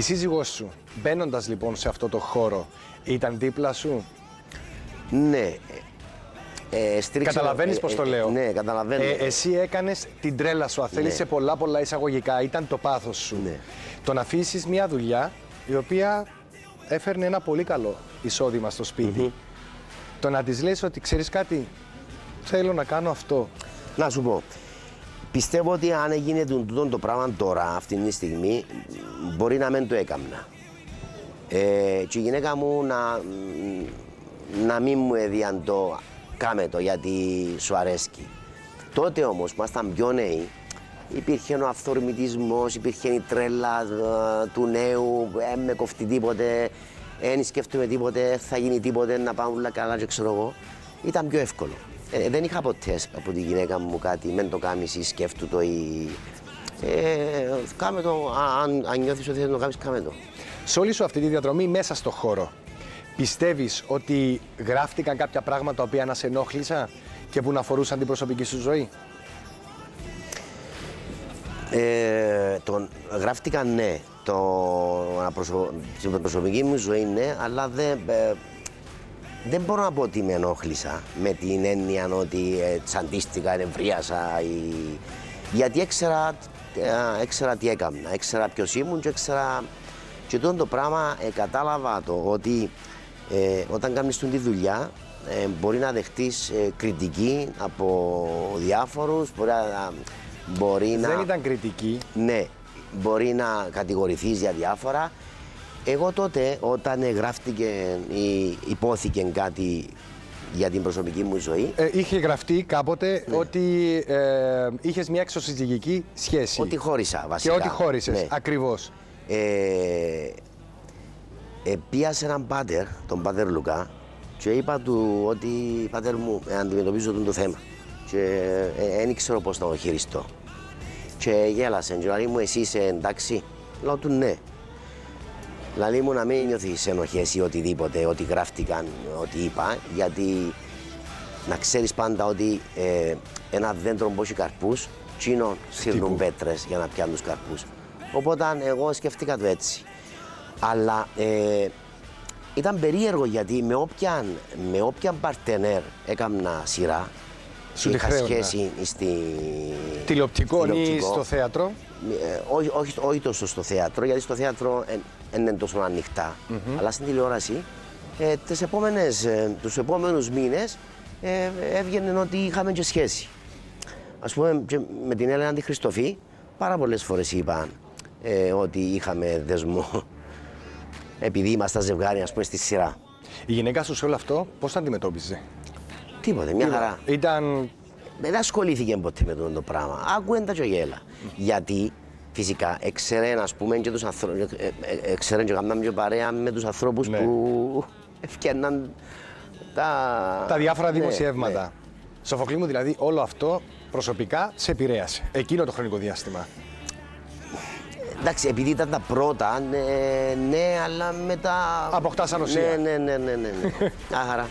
Η σύζυγός σου, μπαίνοντας λοιπόν σε αυτό το χώρο, ήταν δίπλα σου; Ναι. Ε, στρίξε- Καταλαβαίνεις ε, πώς ε, το λέω; Ναι, καταλαβαίνω. Ε, εσύ έκανες την τρέλα σου. Αθέλησε πολλά πολλά εισαγωγικά. Ήταν το πάθος σου. Ναι. Το να αφήσεις μια δουλειά η οποία έφερνε ένα πολύ καλό εισόδημα στο σπιτι Το να της λες ότι ξέρεις κάτι, θέλω να κάνω αυτό. Να σου πω. Πιστεύω ότι αν έγινε το, τούτο το πράγμα τώρα, αυτή τη στιγμή, μπορεί να μην το έκαμνα. Ε, και η γυναίκα μου να, να μην μου έδιαν το κάμε το γιατί σου αρέσκει. Τότε όμως που ήμασταν πιο νέοι, υπήρχε ο αυθορμητισμός, υπήρχε η τρέλα ε, του νέου, ε, με κοφτεί τίποτε, δεν σκέφτομαι τίποτε, θα γίνει τίποτε, να πάμε όλα καλά και ξέρω εγώ. Ήταν πιο εύκολο. Ε, δεν είχα ποτέ από τη γυναίκα μου κάτι, μεν το κάνεις ή σκέφτου το ή... Ε, κάμε το, α, αν, αν νιώθεις ότι θέλεις να το κάνεις, κάμε το. Σε όλη σου αυτή τη διαδρομή μέσα στο χώρο, πιστεύεις ότι γράφτηκαν κάποια πράγματα τα οποία να σε ενόχλησαν και που να αφορούσαν την προσωπική σου ζωή; Ε, τον, γράφτηκαν ναι. Το, να προσω- στην προσωπική μου ζωή ναι, αλλά δεν, ε, δεν μπορώ να πω ότι με ενόχλησα με την έννοια ότι ε, τσαντίστηκα, ενευρίασα ή... γιατί έξερα, ε, έξερα τι έκανα, έξερα ποιος ήμουν και έξερα και τότε το πράγμα ε, κατάλαβα το ότι ε, όταν κάνεις την τη δουλειά ε, μπορεί να δεχτείς ε, κριτική από διάφορους, μπορεί να, μπορεί να... Δεν ήταν κριτική. Ναι, μπορεί να κατηγορηθείς για διάφορα. Εγώ τότε όταν γράφτηκε ή υπόθηκε κάτι για την προσωπική μου ζωή, Ε, είχε γραφτεί κάποτε ότι ε, είχες μια εξωσυζυγική σχέση. Ναι. ότι χώρισα βασικά. και ότι χώρισες. Ναι. Ακριβώς. Ε, ε, πήγα σε έναν πάτερ, τον πάτερ Λουκά, και είπα του ότι πάτερ μου ε, αντιμετωπίζω τον το θέμα. Και δεν ήξερα πώς να το χειριστώ. Και γέλασε, και λέει μου εσύ είσαι εντάξει. Λέω του ναι. Λαλή μου να μην νιώθεις ενοχές ή οτιδήποτε, ότι γράφτηκαν, ότι είπα, γιατί να ξέρεις πάντα ότι ε, ένα δέντρο που έχει καρπούς, τσίνο σύρνουν πέτρες για να πιάνουν τους καρπούς. Οπότε εγώ σκέφτηκα το έτσι. Αλλά ε, ήταν περίεργο γιατί με όποιαν, με όποιαν παρτενέρ έκανα σειρά, Σου τη είχα χρέωνα. σχέση στη... Τηλεοπτικό ή τηλεοπτικό. στο θέατρο. Ε, όχι, όχι, όχι τόσο στο θέατρο, γιατί στο θέατρο δεν είναι τόσο ανοιχτά. Αλλά στην τηλεόραση, ε, τις επόμενες, ε, τους επόμενους μήνες ε, έβγαινε ότι είχαμε και σχέση. Ας πούμε, και με την Έλενα τη Χριστοφή, πάρα πολλές φορές είπαν ε, ότι είχαμε δεσμό. Επειδή ήμασταν ζευγάρι, ας πούμε, στη σειρά. Η γυναίκα σου σε όλο αυτό πώς το αντιμετώπιζε; Τίποτε, μια χαρά. Ήταν Δεν ασχολήθηκε ποτέ με αυτό το πράγμα. Άκουεν τα και γέλα. Γιατί φυσικά έξερε, ας πούμε, και τους ανθρώπους, έξερε και κάναμε και παρέα με τους ανθρώπους Ναι. που ευκαιρναν τα... τα διάφορα Ναι, δημοσιεύματα. ναι. Σοφοκλή μου, δηλαδή, όλο αυτό προσωπικά σε επηρέασε. Εκείνο το χρονικό διάστημα. Εντάξει, επειδή ήταν τα πρώτα, ναι, ναι αλλά μετά... Αποκτάς ανοσία. Ναι, ναι, ναι, ναι, ναι. ναι. Μια χαρά.